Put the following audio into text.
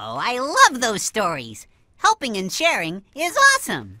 Oh, I love those stories. Helping and sharing is awesome.